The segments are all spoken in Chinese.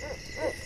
嗯嗯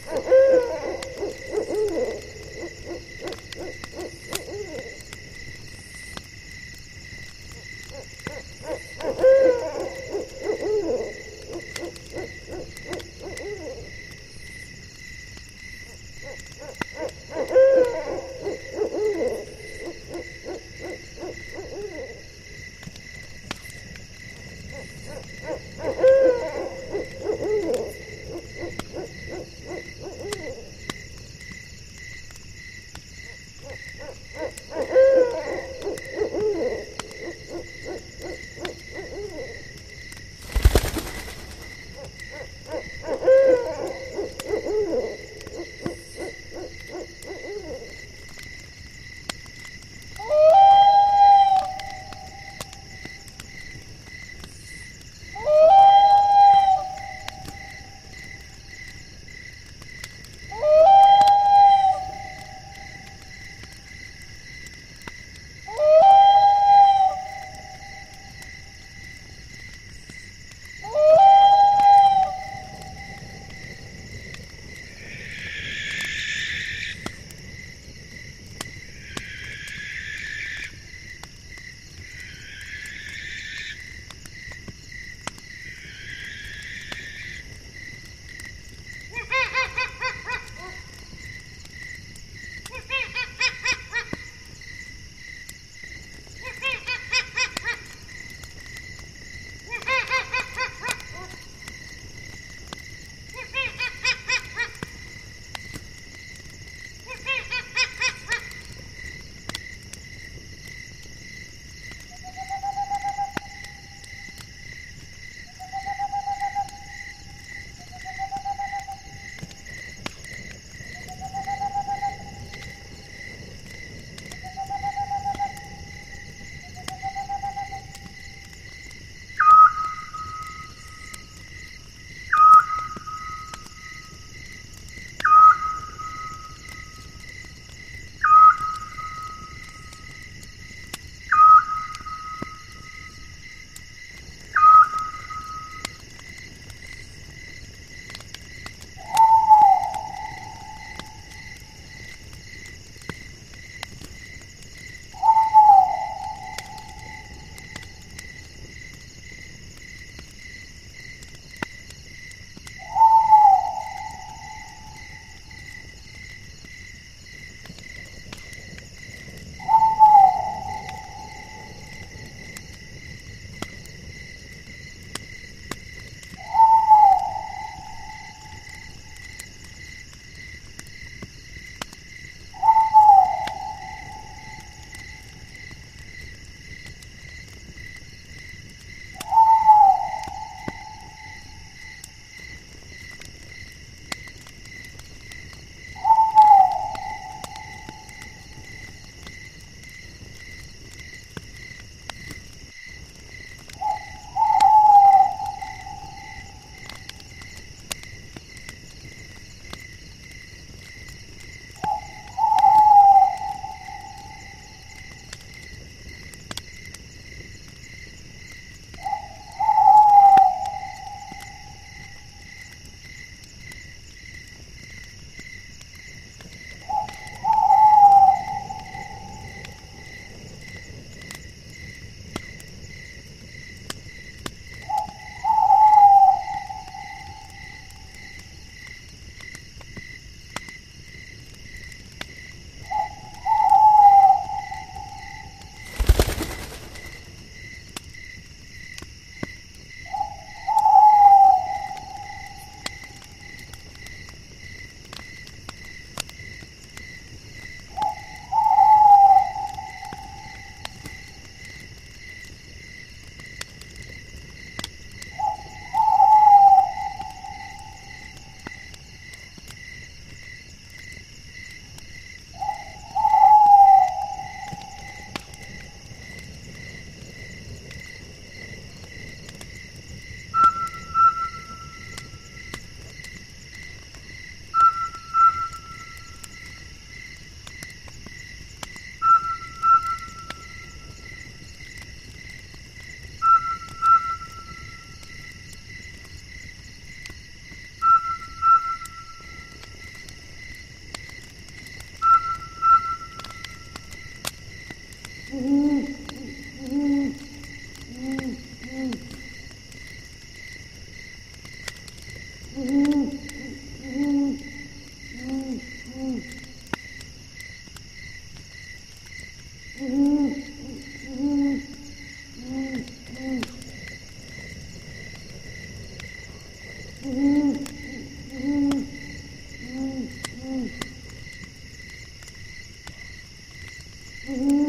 Mm-hmm.